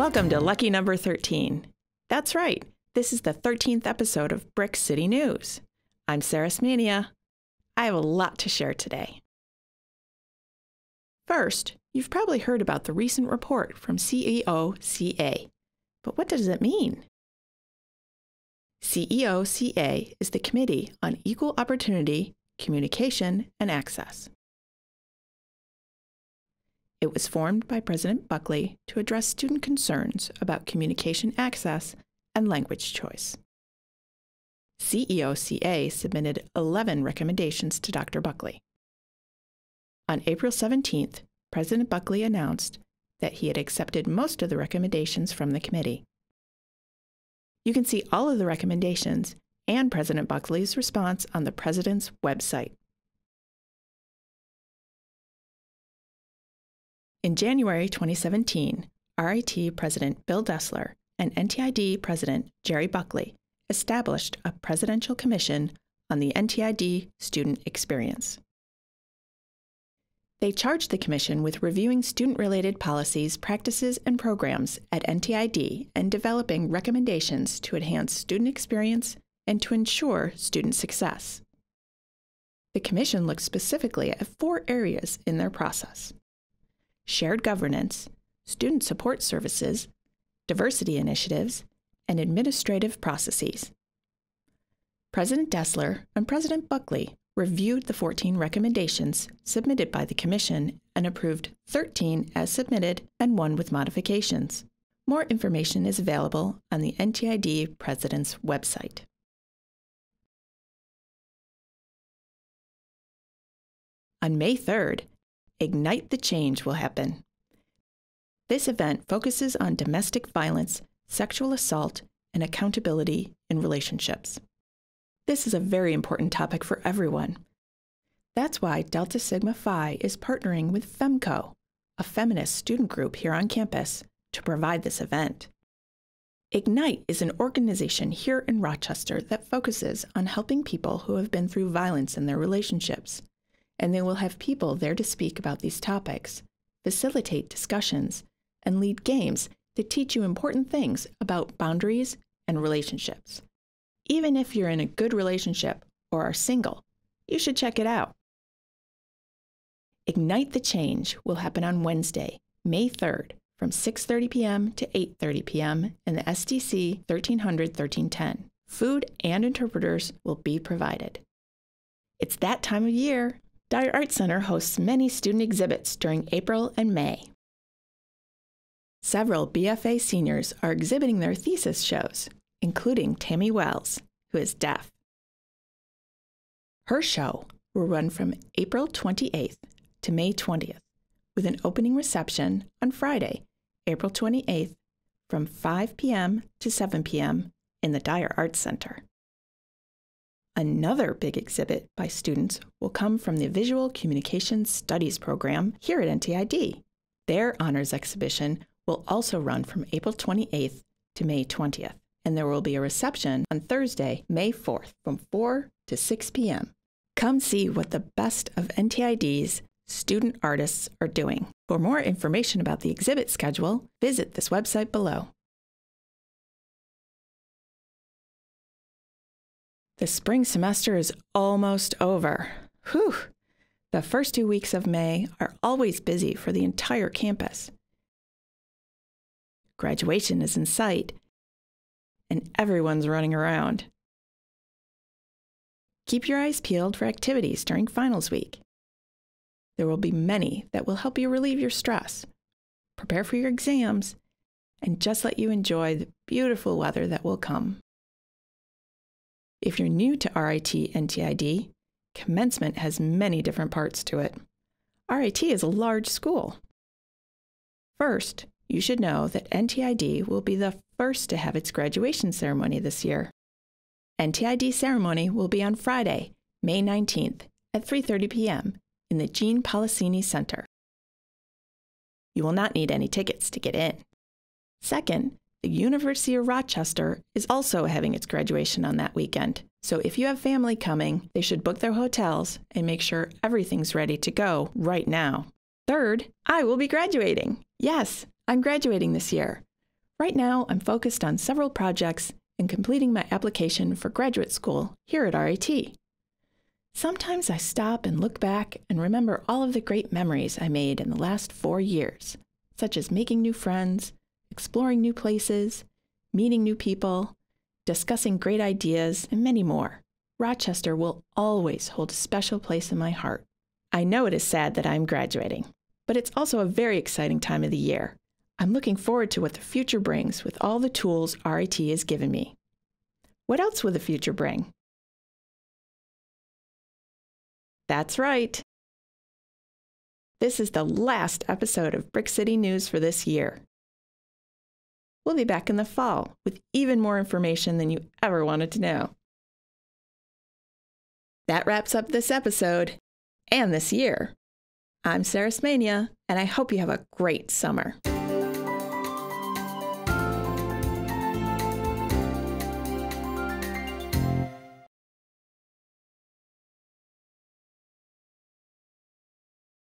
Welcome to Lucky Number 13. That's right, this is the 13th episode of Brick City News. I'm Sara Smania. I have a lot to share today. First, you've probably heard about the recent report from CEOCA. But what does it mean? CEOCA is the Committee on Equal Opportunity, Communication, and Access. It was formed by President Buckley to address student concerns about communication access and language choice. CEOCA submitted 11 recommendations to Dr. Buckley. On April 17th, President Buckley announced that he had accepted most of the recommendations from the committee. You can see all of the recommendations and President Buckley's response on the President's website. In January 2017, RIT President Bill Destler and NTID President Gerry Buckley established a presidential commission on the NTID student experience. They charged the Commission with reviewing student related policies, practices, and programs at NTID and developing recommendations to enhance student experience and to ensure student success. The Commission looked specifically at four areas in their process shared governance, student support services, diversity initiatives, and administrative processes. President Destler and President Buckley reviewed the 14 recommendations submitted by the Commission and approved 13 as submitted and one with modifications. More information is available on the NTID President's website. On May 3rd, Ignite the Change will happen. This event focuses on domestic violence, sexual assault, and accountability in relationships. This is a very important topic for everyone. That's why Delta Sigma Phi is partnering with FEMCO, a feminist student group here on campus, to provide this event. Ignite is an organization here in Rochester that focuses on helping people who have been through violence in their relationships and they will have people there to speak about these topics, facilitate discussions, and lead games that teach you important things about boundaries and relationships. Even if you're in a good relationship or are single, you should check it out. Ignite the Change will happen on Wednesday, May 3rd from 6:30 p.m. to 8:30 p.m. in the SDC 1300-1310. Food and interpreters will be provided. It's that time of year. Dyer Art Center hosts many student exhibits during April and May. Several BFA seniors are exhibiting their thesis shows, including Tammy Wells, who is deaf. Her show will run from April 28th to May 20th, with an opening reception on Friday, April 28th from 5 p.m. to 7 p.m. in the Dyer Arts Center. Another big exhibit by students will come from the Visual Communication Studies program here at NTID. Their honors exhibition will also run from April 28th to May 20th, and there will be a reception on Thursday, May 4th from 4 to 6 p.m. Come see what the best of NTID's student artists are doing. For more information about the exhibit schedule, visit this website below. The spring semester is almost over. Whew! The first two weeks of May are always busy for the entire campus. Graduation is in sight, and everyone's running around. Keep your eyes peeled for activities during finals week. There will be many that will help you relieve your stress, prepare for your exams, and just let you enjoy the beautiful weather that will come. If you're new to RIT NTID, commencement has many different parts to it. RIT is a large school. First, you should know that NTID will be the first to have its graduation ceremony this year. NTID ceremony will be on Friday, May 19th at 3:30 p.m. in the Gene Polisseni Center. You will not need any tickets to get in. Second, the University of Rochester is also having its graduation on that weekend. So if you have family coming, they should book their hotels and make sure everything's ready to go right now. Third, I will be graduating. Yes, I'm graduating this year. Right now, I'm focused on several projects and completing my application for graduate school here at RIT. Sometimes I stop and look back and remember all of the great memories I made in the last four years, such as making new friends, exploring new places, meeting new people, discussing great ideas, and many more. Rochester will always hold a special place in my heart. I know it is sad that I'm graduating, but it's also a very exciting time of the year. I'm looking forward to what the future brings with all the tools RIT has given me. What else will the future bring? That's right. This is the last episode of Brick City News for this year. We'll be back in the fall with even more information than you ever wanted to know. That wraps up this episode and this year. I'm Sara Smania, and I hope you have a great summer.